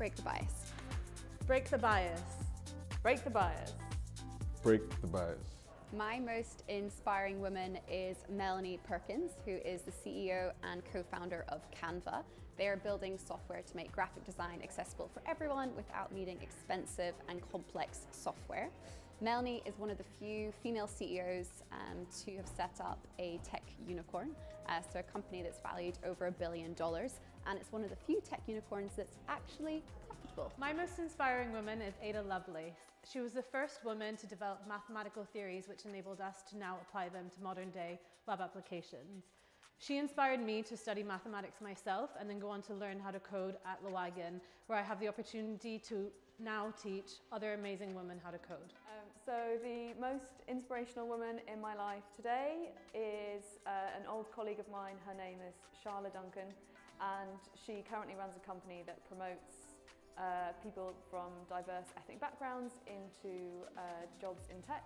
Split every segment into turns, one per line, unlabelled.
Break the bias.
Break the bias.
Break the bias.
Break the bias.
My most inspiring woman is Melanie Perkins, who is the CEO and co-founder of Canva. They are building software to make graphic design accessible for everyone without needing expensive and complex software. Melanie is one of the few female CEOs um, to have set up a tech unicorn, uh, so a company that's valued over a billion dollars, and it's one of the few tech unicorns that's actually profitable.
My most inspiring woman is Ada Lovelace. She was the first woman to develop mathematical theories which enabled us to now apply them to modern day web applications. She inspired me to study mathematics myself and then go on to learn how to code at Le Wagon, where I have the opportunity to now teach other amazing women how to code.
Um, so the most inspirational woman in my life today is uh, an old colleague of mine. Her name is Charlotte Duncan and she currently runs a company that promotes uh, people from diverse ethnic backgrounds into uh, jobs in tech.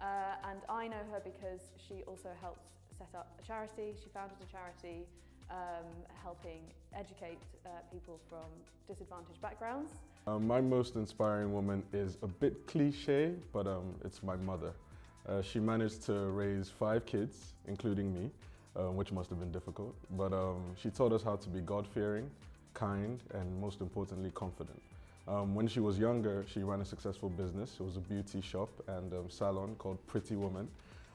Uh, and I know her because she also helped set up a charity. She founded a charity um, helping educate uh, people from disadvantaged backgrounds.
Um, my most inspiring woman is a bit cliche, but um, it's my mother. Uh, she managed to raise five kids, including me, uh, which must have been difficult. But um, she taught us how to be God-fearing, kind, and most importantly, confident. Um, when she was younger, she ran a successful business. It was a beauty shop and um, salon called Pretty Woman.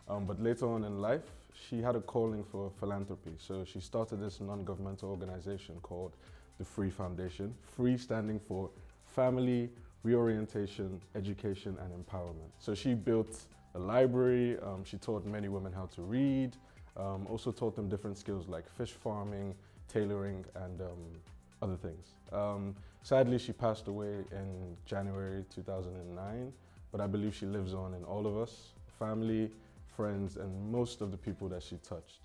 Um, but later on in life, she had a calling for philanthropy. So she started this non-governmental organization called the Free Foundation. Free standing for Family, Reorientation, Education and Empowerment. So she built a library, um, she taught many women how to read, um, also taught them different skills like fish farming, tailoring and um, other things. Um, sadly, she passed away in January 2009, but I believe she lives on in all of us, family, friends, and most of the people that she touched.